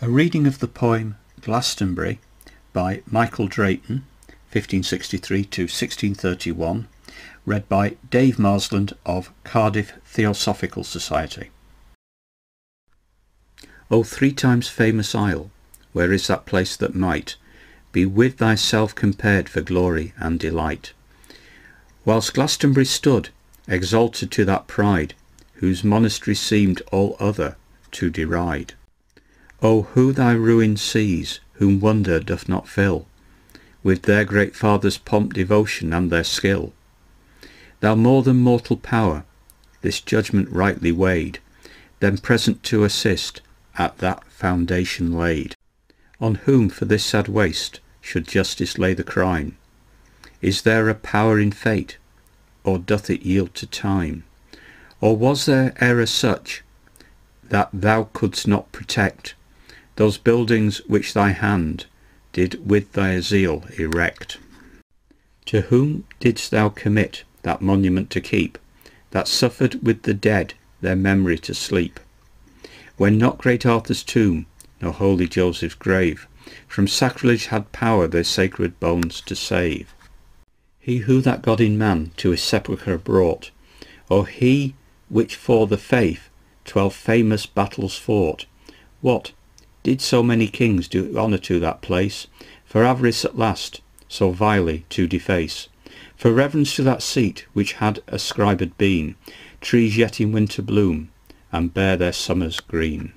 A reading of the poem Glastonbury by Michael Drayton, 1563 to 1631, read by Dave Marsland of Cardiff Theosophical Society. O three times famous isle, where is that place that might be with thyself compared for glory and delight? Whilst Glastonbury stood, exalted to that pride, whose monastery seemed all other to deride. O who thy ruin sees, whom wonder doth not fill, With their great fathers' pomp, devotion, and their skill? Thou more than mortal power, this judgment rightly weighed, Then present to assist at that foundation laid. On whom for this sad waste should justice lay the crime? Is there a power in fate, or doth it yield to time? Or was there error such that thou couldst not protect those buildings which thy hand did with thy zeal erect. To whom didst thou commit that monument to keep, that suffered with the dead their memory to sleep? When not great Arthur's tomb, nor holy Joseph's grave, from sacrilege had power their sacred bones to save. He who that God in man to his sepulchre brought, or he which for the faith twelve famous battles fought, what, did so many kings do honour to that place, for avarice at last so vilely to deface? For reverence to that seat which had ascribed been, trees yet in winter bloom, and bear their summers green.